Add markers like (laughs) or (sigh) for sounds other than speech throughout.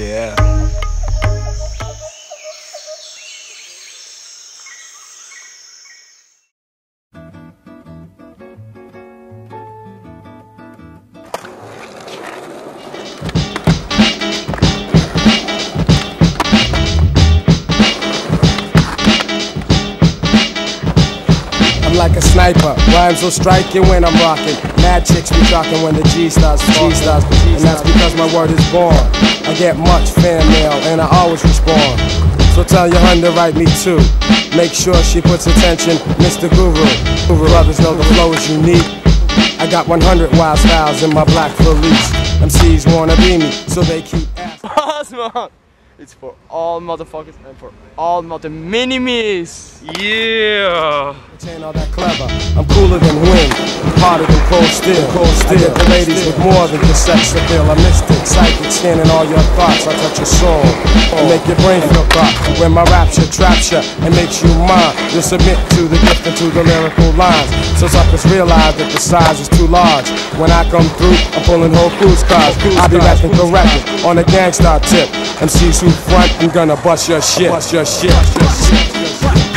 Yeah. I'm like a sniper, rhymes will strike you when I'm rocking. Mad chicks be talking when the G starts G starts, and that's because my word is born. I get much fan mail and I always respond. So tell your hun to write me too. Make sure she puts attention, Mr. Guru. Guru brothers know the flow is unique. I got 100 wild styles in my black felice. MCs wanna be me, so they keep asking. (laughs) Pause, man. It's for all motherfuckers and for all mother minimies. Yeah. Ain't all that clever. I'm cooler than wind, harder than cold steel. Cold steel. I the ladies with more than just sex appeal. A mystic, psychic, scanning all your thoughts. I touch your soul and make your brain feel pop. When my rapture traps you and makes you mine, you submit to the gift and to the lyrical lines. So suckers realize that the size is too large. When I come through, I'm pulling whole cruise cars. I be rapping correctly on a gangsta tip. MCs who front, I'm gonna bust your shit. Bust your shit. Bust your shit.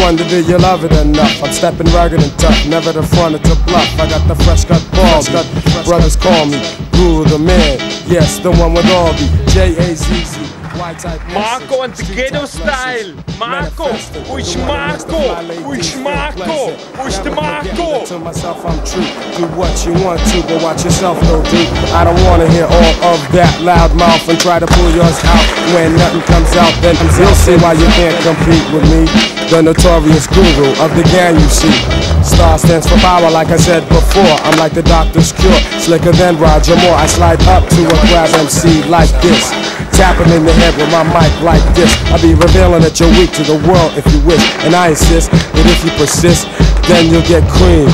Wonder do you love it enough? I'm stepping rugged and tough, never the front of the bluff. I got the fresh cut balls, got brothers call me Guru the man. Yes, the one with all the J A Z Z. White type Marco and the ghetto style. Marco, which Marco? Which Marco? Which the Marco? To myself, I'm true. Do what you want to, but watch yourself, no do. I don't wanna hear all of that loud mouth and try to pull yours out. When nothing comes out, then you'll see why you can't compete with me. The notorious guru of the gang, you see. Starr stands for power, like I said before. I'm like the doctor's cure, slicker than Roger Moore. I slide up to a crab MC like this. Tap him in the head with my mic like this. I'll be revealing that you're weak to the world if you wish. And I insist that if you persist, then you'll get cream.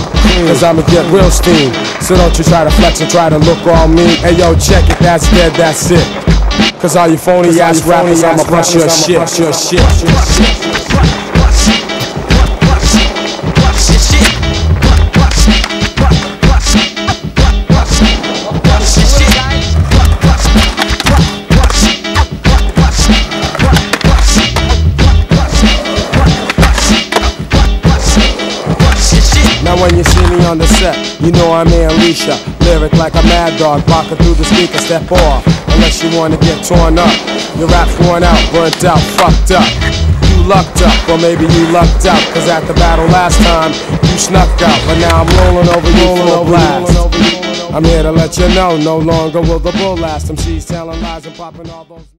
Cause I'ma get real steam. So don't you try to flex and try to look all mean. Hey yo, check it, that's dead, that's it. Cause all you phony ass rappers, I'ma brush your shit. Your shit. On the set, you know I'm Alicia. Lyric like a mad dog, barking through the speaker, step off. Unless you wanna get torn up. Your rap's worn out, burnt out, fucked up. You lucked up, or maybe you lucked out. Cause at the battle last time, you snuck out. But now I'm rolling over you full blast. I'm here to let you know, no longer will the bull last. MCs telling lies and popping all those.